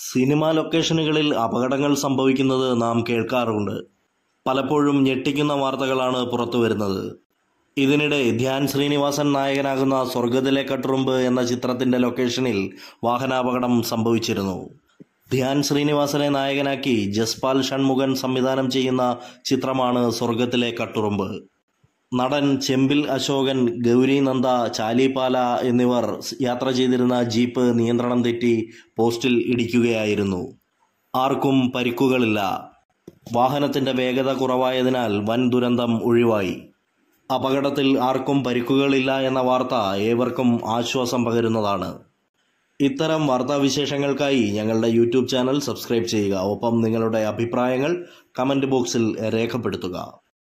Cinema ലൊക്കേഷനുകളിൽ അപകടങ്ങൾ സംഭവിക്കുന്നത് നാം കേൾക്കാറുണ്ട്. പലപ്പോഴും ഞെട്ടിക്കുന്ന വാർത്തകളാണ് പുറത്തു വരുന്നത്. ഇതിനിടെ ധ്യാൻ ശ്രീനിവാസൻ നായകനാകുന്ന സ്വർഗത്തിലെ കട്ടുറുമ്പ് എന്ന ചിത്രത്തിന്റെ ലൊക്കേഷനിൽ വാഹനാപകടം സംഭവിച്ചിരുന്നു. ധ്യാൻ ശ്രീനിവാസനെ നായകനാക്കി ജസ്പാൽ ഷൺമുഖൻ സംവിധാനം ചെയ്യുന്ന ചിത്രമാണ് സ്വർഗത്തിലെ കട്ടുറുമ്പ്. നടൻ ചെമ്പിൽ അശോകൻ ഗൗരി നന്ദ ചാലിപ്പാല എന്നിവർ യാത്ര ചെയ്തിരുന്ന ജീപ്പ് നിയന്ത്രണം തെറ്റി പോസ്റ്റിൽ ഇടിക്കുകയായിരുന്നു. ആർക്കും പരിക്കുകളില്ല. വാഹനത്തിന്റെ വേഗത കുറവായതിനാൽ വൻ ദുരന്തം ഒഴിവായി. അപകടത്തിൽ ആർക്കും പരിക്കുകളില്ല എന്ന വാർത്ത ഏവർക്കും ആശ്വാസം പകരുന്നതാണ്. ഇത്തരം വാർത്താവിശേഷങ്ങൾക്കായി ഞങ്ങളുടെ യൂട്യൂബ് ചാനൽ സബ്സ്ക്രൈബ് ചെയ്യുക. ഒപ്പം നിങ്ങളുടെ അഭിപ്രായങ്ങൾ കമന്റ് ബോക്സിൽ രേഖപ്പെടുത്തുക.